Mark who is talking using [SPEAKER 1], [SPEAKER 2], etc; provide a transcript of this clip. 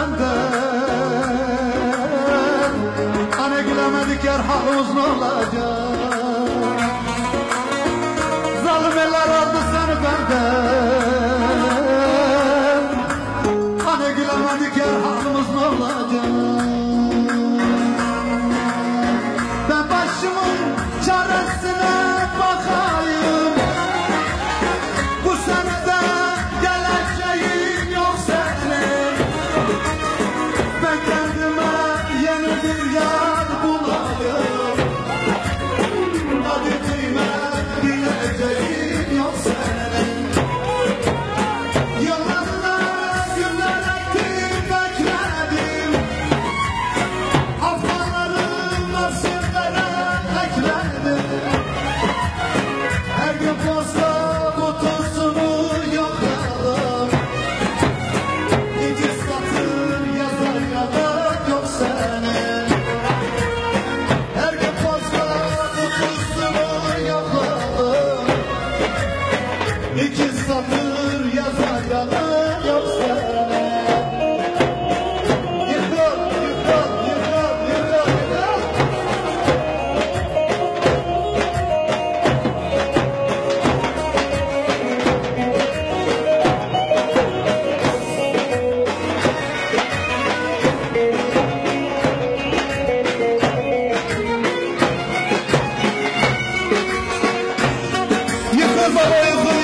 [SPEAKER 1] senden Hani gülemedik yer halımız ne olacak? Zalim eller aldı seni benden. Hani gülemedik yer halımız ne olacak? Yıkıl baba yıkıl.